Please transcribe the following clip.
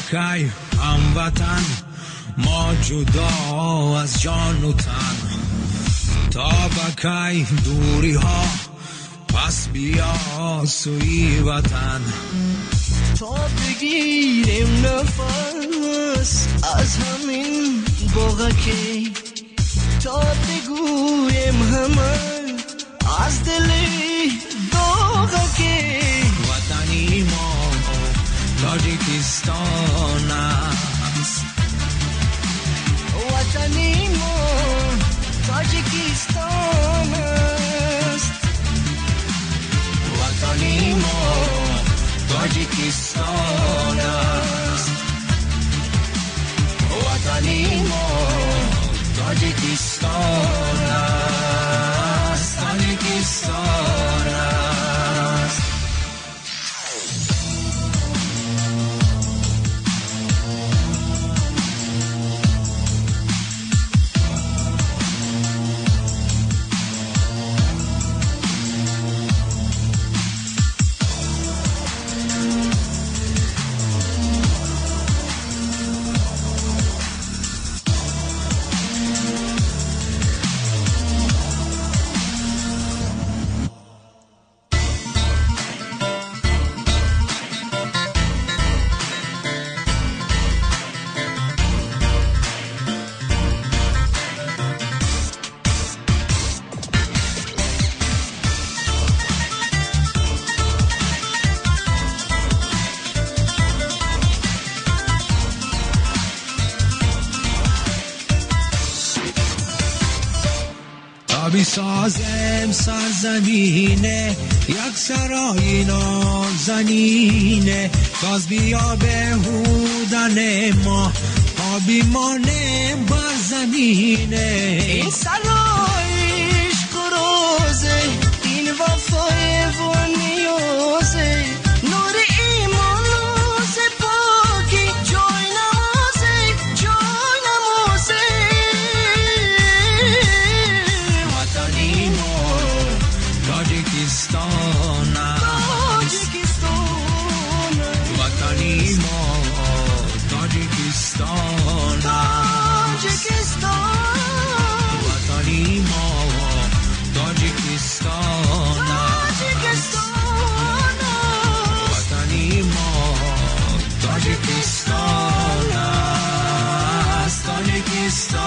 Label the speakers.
Speaker 1: کی هموطن ما جدا از جان و تن. تا بکی دوری ها پس بیا سوی وطن.
Speaker 2: تا بگیریم نفس از همین باغکی. تا بگویم همه از دل
Speaker 1: tal de pistonas. O
Speaker 2: animo, tal de pistonas.
Speaker 1: O animo, tal de pistonas. O animo, tal de pistonas. آبی سازم سرزمینه یک سرای نازنینه. باز بیا به هودن ما آبی مانه بر زمینه.
Speaker 2: این سرایش Pakistan Tajikistan
Speaker 1: Vatani ma Tajikistan Tajikistan
Speaker 2: Vatani
Speaker 1: ma Tajikistan Tajikistan